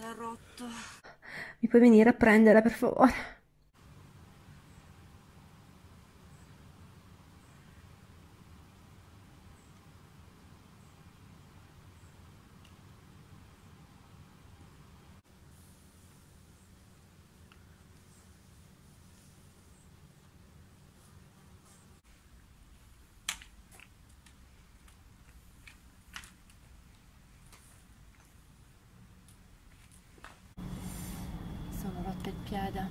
L'ha rotto. Mi puoi venire a prendere, per favore? بالقيادة